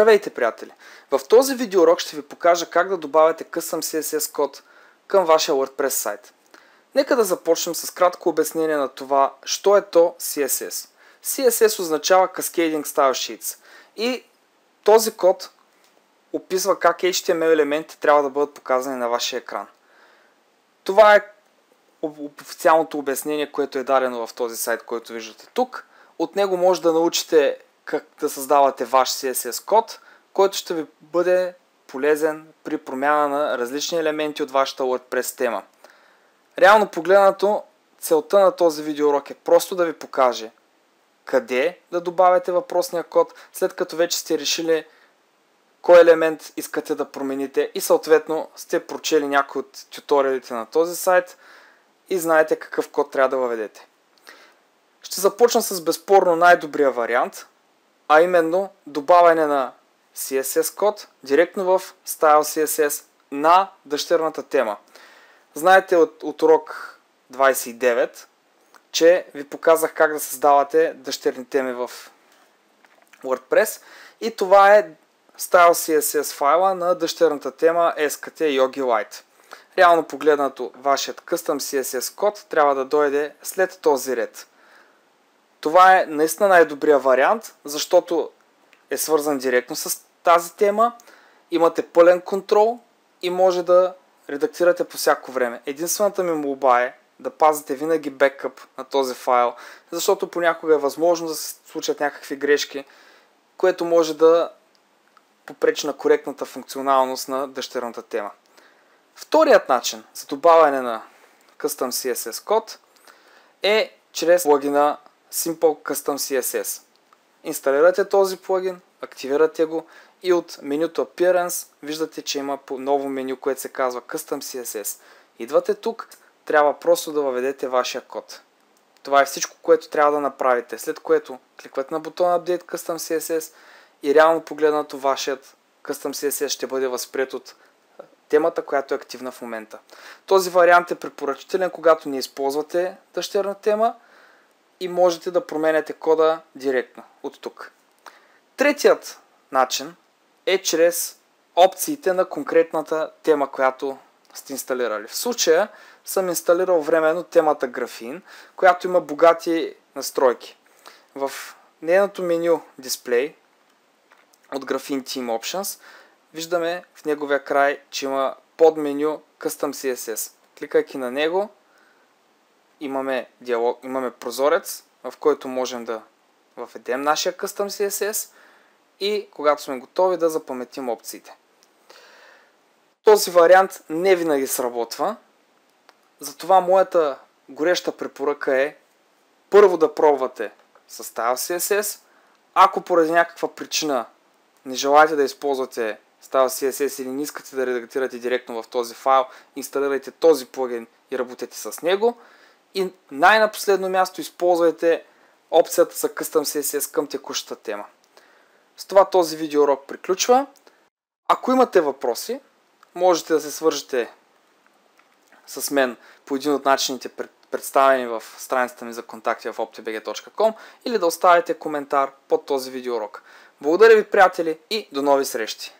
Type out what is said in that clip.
Здравейте, приятели! В този видеоурок ще ви покажа как да добавяте късъм CSS код към вашия WordPress сайт. Нека да започнем с кратко обяснение на това, що е то CSS. CSS означава Cascading Style Sheets и този код описва как HTML елементи трябва да бъдат показани на вашия екран. Това е официалното обяснение, което е дадено в този сайт, който виждате тук. От него може да научите как да създавате ваш CSS код, който ще ви бъде полезен при промяна на различни елементи от вашата WordPress тема. Реално погледнато, целта на този видеоурок е просто да ви покаже къде да добавяте въпросния код, след като вече сте решили кой елемент искате да промените и съответно сте прочели някои от туториалите на този сайт и знаете какъв код трябва да въведете. Ще започна с безспорно най-добрия вариант, а именно добавяне на CSS код директно в Style CSS на дъщерната тема. Знаете от, от урок 29, че ви показах как да създавате дъщерни теми в WordPress и това е Style CSS файла на дъщерната тема SKT Yogi Light. Реално погледнато, вашият Custom CSS код трябва да дойде след този ред. Това е наистина най-добрия вариант, защото е свързан директно с тази тема, имате пълен контрол и може да редактирате по всяко време. Единствената ми молба е да пазите винаги бекъп на този файл, защото понякога е възможно да се случат някакви грешки, което може да попречи на коректната функционалност на дъщерната тема. Вторият начин за добавяне на Custom CSS код е чрез плагина Simple Custom CSS. Инсталирате този плагин, активирате го и от менюто Appearance виждате, че има ново меню, което се казва Custom CSS. Идвате тук, трябва просто да въведете вашия код. Това е всичко, което трябва да направите, след което кликвате на бутона Update Custom CSS и реално погледнато вашият Custom CSS ще бъде възприят от темата, която е активна в момента. Този вариант е препоръчителен, когато не използвате дъщерна тема, и можете да променяте кода директно от тук. Третият начин е чрез опциите на конкретната тема, която сте инсталирали. В случая съм инсталирал временно темата Графин, която има богати настройки. В нейното меню Display от Graphene Team Options виждаме в неговия край, че има подменю Custom CSS. Кликайки на него, имаме, диалог, имаме прозорец, в който можем да въведем нашия Custom CSS и когато сме готови да запаметим опциите. Този вариант не винаги сработва, затова моята гореща препоръка е първо да пробвате с Style CSS. Ако поради някаква причина не желаете да използвате Style CSS или не искате да редактирате директно в този файл, инсталирайте този плагин и работете с него. И най-на място използвайте опцията за Custom CSS към текущата тема. С това този видеоурок приключва. Ако имате въпроси, можете да се свържете с мен по един от начините представени в страницата ми за контакти в optibg.com или да оставите коментар под този видеоурок. Благодаря ви, приятели, и до нови срещи!